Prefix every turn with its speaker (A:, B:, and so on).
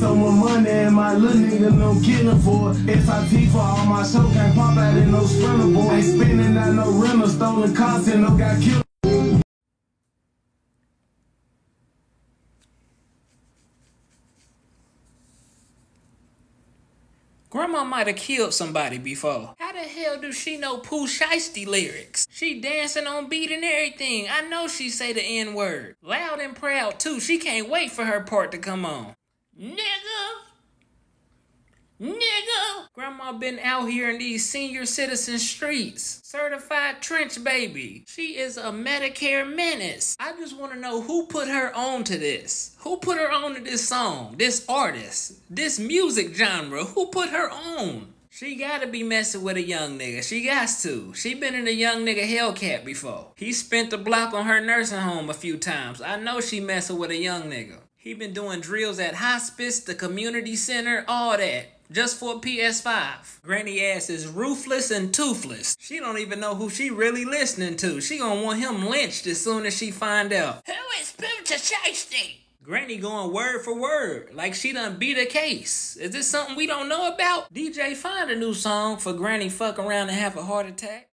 A: so much money and my little nigga no killing for it. SIT for all my show, can't pop out in no sprinter boy. Ain't spending out no rental, stolen cars and no got killed.
B: Grandma might have killed somebody before. How the hell do she know Pooh Shiesty lyrics? She dancing on beat and everything. I know she say the N-word. Loud and proud too. She can't wait for her part to come on. Nigga! Nigga! Grandma been out here in these senior citizen streets. Certified trench baby. She is a Medicare menace. I just want to know who put her on to this. Who put her on to this song? This artist? This music genre? Who put her on? She gotta be messing with a young nigga. She got to. She been in a young nigga Hellcat before. He spent the block on her nursing home a few times. I know she messing with a young nigga. He been doing drills at hospice, the community center, all that. Just for PS5. Granny ass is ruthless and toothless. She don't even know who she really listening to. She gonna want him lynched as soon as she find out. Who is Pooh Shiesty? Granny going word for word, like she done beat a case. Is this something we don't know about? DJ find a new song for Granny fuck around and have a heart attack.